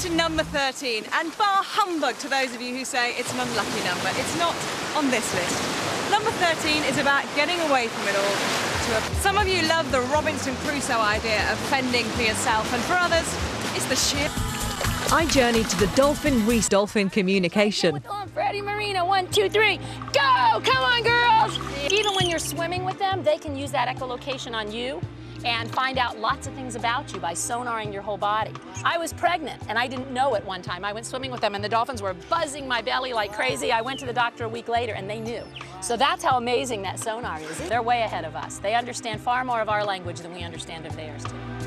to number 13, and bar humbug to those of you who say it's an unlucky number. It's not on this list. Number 13 is about getting away from it all. To a... Some of you love the Robinson Crusoe idea of fending for yourself, and for others, it's the sheer. I journeyed to the Dolphin Reese Dolphin Communication. On Freddie Marino, one, two, three, go! Come on, girls! Swimming with them, they can use that echolocation on you and find out lots of things about you by sonaring your whole body. I was pregnant and I didn't know it one time. I went swimming with them and the dolphins were buzzing my belly like crazy. I went to the doctor a week later and they knew. So that's how amazing that sonar is. They're way ahead of us. They understand far more of our language than we understand of theirs too.